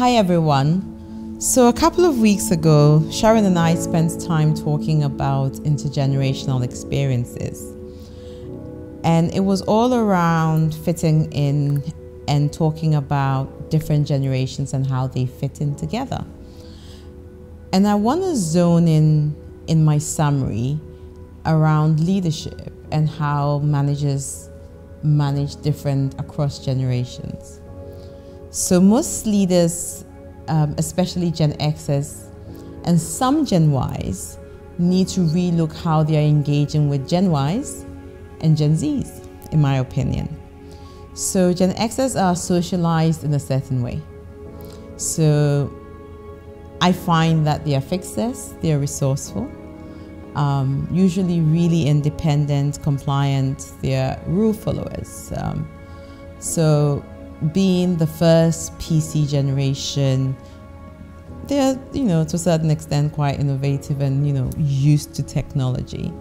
Hi, everyone. So, a couple of weeks ago, Sharon and I spent time talking about intergenerational experiences. And it was all around fitting in and talking about different generations and how they fit in together. And I want to zone in in my summary around leadership and how managers manage different across generations. So most leaders, um, especially Gen Xers and some Gen Ys, need to relook how they are engaging with Gen Ys and Gen Zs, in my opinion. So Gen Xers are socialized in a certain way. So I find that they are fixers, they are resourceful, um, usually really independent, compliant, they're rule followers. Um, so being the first PC generation, they're, you know, to a certain extent quite innovative and, you know, used to technology.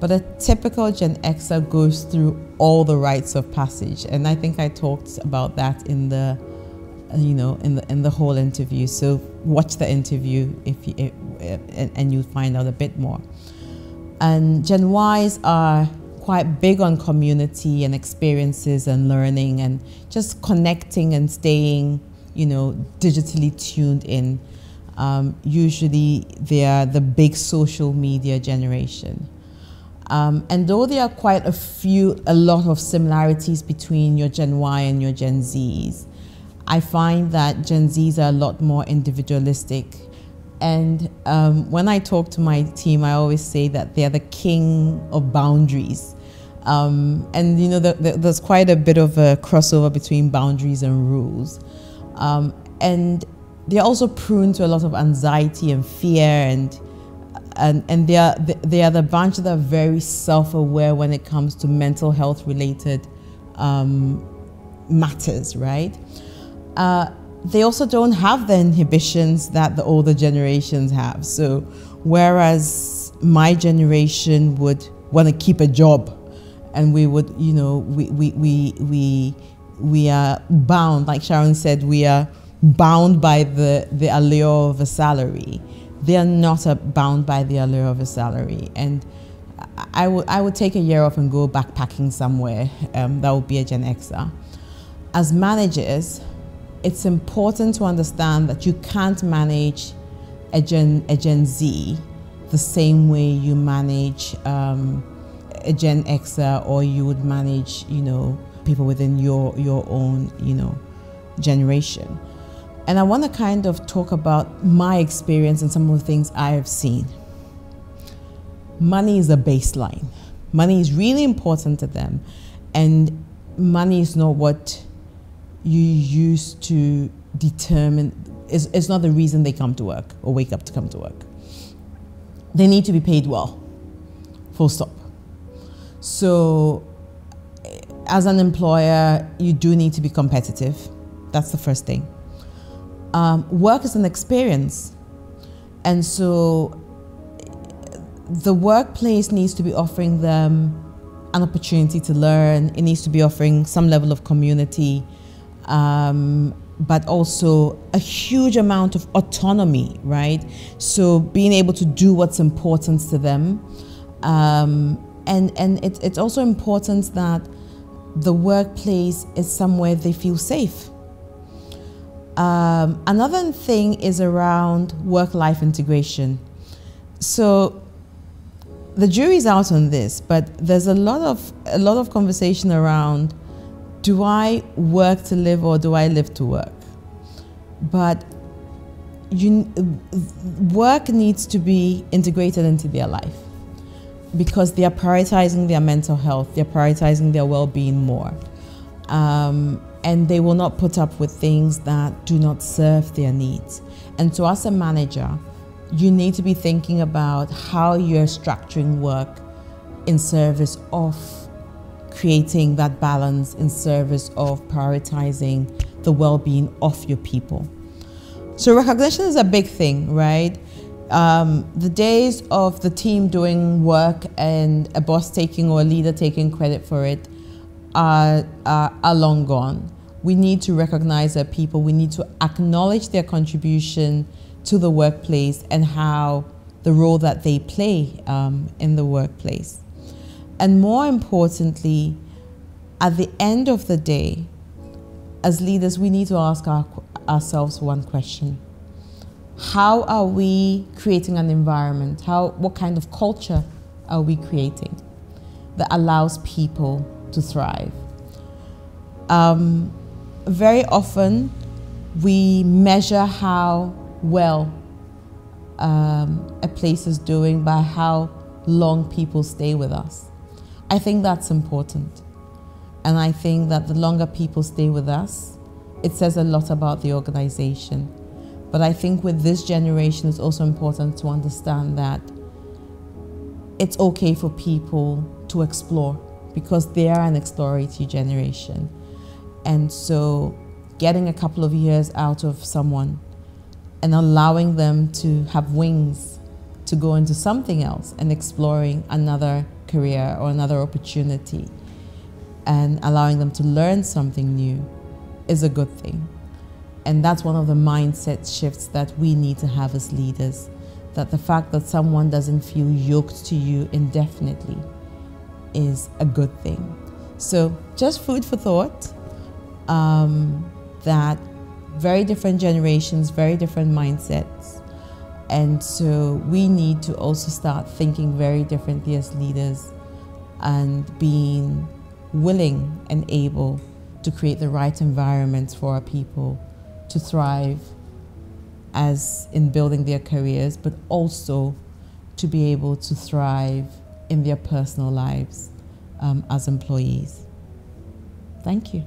But a typical Gen Xer goes through all the rites of passage. And I think I talked about that in the, uh, you know, in the, in the whole interview. So watch the interview if you, and, and you'll find out a bit more. And Gen Ys are quite big on community and experiences and learning and just connecting and staying, you know, digitally tuned in. Um, usually they are the big social media generation. Um, and though there are quite a few, a lot of similarities between your Gen Y and your Gen Zs, I find that Gen Zs are a lot more individualistic and um, when I talk to my team, I always say that they're the king of boundaries. Um, and you know, the, the, there's quite a bit of a crossover between boundaries and rules. Um, and they're also prone to a lot of anxiety and fear and and, and they are they are the bunch that are very self-aware when it comes to mental health related um, matters, right? Uh, they also don't have the inhibitions that the older generations have. So, whereas my generation would want to keep a job, and we would, you know, we we we we we are bound, like Sharon said, we are bound by the the allure of a salary. They are not bound by the allure of a salary, and I would I would take a year off and go backpacking somewhere. Um, that would be a Gen Xer. As managers, it's important to understand that you can't manage a Gen, a Gen Z the same way you manage um, a Gen Xer or you would manage, you know, people within your, your own, you know, generation. And I want to kind of talk about my experience and some of the things I have seen. Money is a baseline. Money is really important to them. And money is not what you use to determine is, is not the reason they come to work or wake up to come to work. They need to be paid well, full stop. So, as an employer, you do need to be competitive. That's the first thing. Um, work is an experience. And so, the workplace needs to be offering them an opportunity to learn, it needs to be offering some level of community um, but also a huge amount of autonomy, right? So being able to do what's important to them. Um, and and it, it's also important that the workplace is somewhere they feel safe. Um, another thing is around work-life integration. So the jury's out on this, but there's a lot of a lot of conversation around do I work to live or do I live to work? But you, work needs to be integrated into their life because they are prioritizing their mental health, they're prioritizing their well being more. Um, and they will not put up with things that do not serve their needs. And so, as a manager, you need to be thinking about how you're structuring work in service of creating that balance in service of prioritizing the well being of your people. So, recognition is a big thing, right? Um, the days of the team doing work and a boss taking or a leader taking credit for it are, are, are long gone. we need to recognize our people, we need to acknowledge their contribution to the workplace and how the role that they play um, in the workplace. And more importantly, at the end of the day, as leaders, we need to ask our, ourselves one question. How are we creating an environment? How, what kind of culture are we creating that allows people to thrive? Um, very often, we measure how well um, a place is doing by how long people stay with us. I think that's important. And I think that the longer people stay with us, it says a lot about the organization. But I think with this generation, it's also important to understand that it's okay for people to explore because they are an exploratory generation. And so getting a couple of years out of someone and allowing them to have wings to go into something else and exploring another career or another opportunity and allowing them to learn something new is a good thing. And that's one of the mindset shifts that we need to have as leaders. That the fact that someone doesn't feel yoked to you indefinitely is a good thing. So, just food for thought um, that very different generations, very different mindsets. And so we need to also start thinking very differently as leaders and being willing and able to create the right environments for our people to thrive as in building their careers, but also to be able to thrive in their personal lives um, as employees. Thank you.